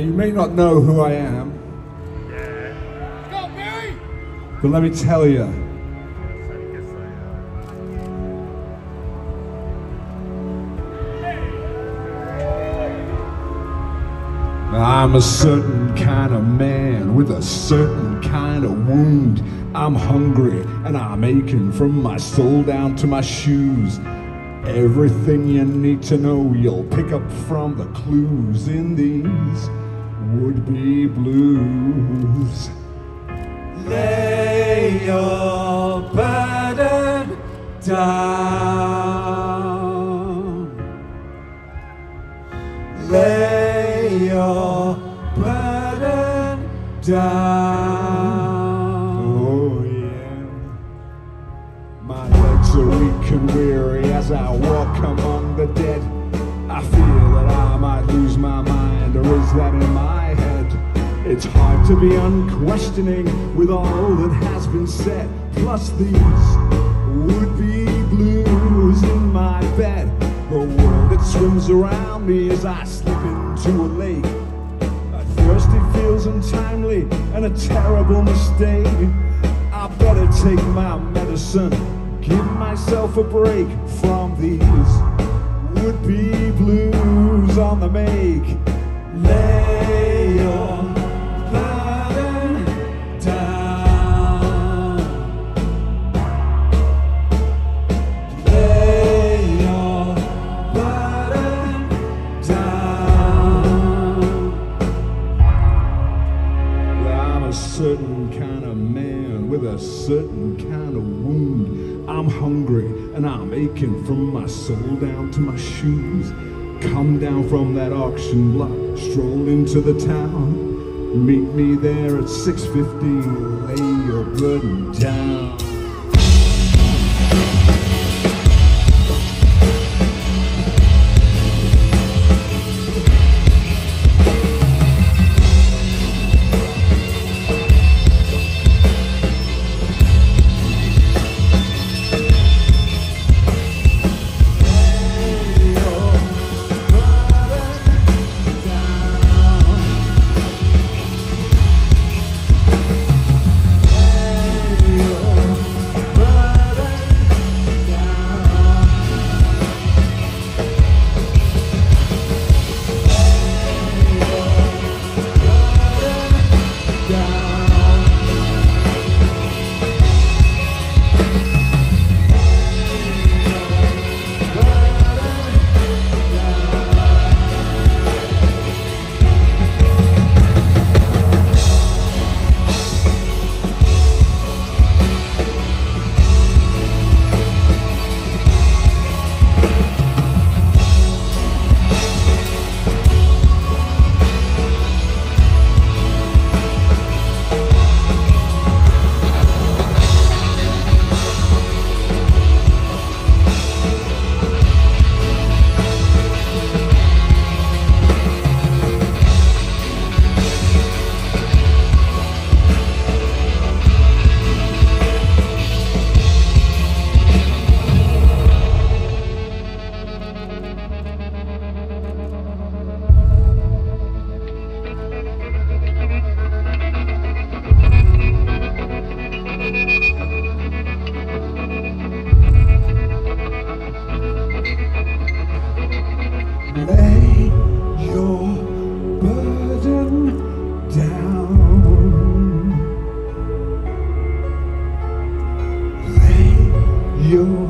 you may not know who I am, but let me tell you. I'm a certain kind of man with a certain kind of wound. I'm hungry and I'm aching from my soul down to my shoes. Everything you need to know, you'll pick up from the clues in these would be blues. Lay your burden down. Lay your burden down. Oh, yeah. My legs are weak and weary as I walk among the dead. I fear that I might lose my mind, or is that in my? It's hard to be unquestioning with all that has been said. Plus these would be blues in my bed. The world that swims around me as I slip into a lake. A thirsty feels untimely and a terrible mistake. I better take my medicine, give myself a break from these would-be blues on the make. Certain kind of wound. I'm hungry and I'm aching from my soul down to my shoes. Come down from that auction block, stroll into the town. Meet me there at 6:15. Lay your burden down. Lay your burden down. Lay your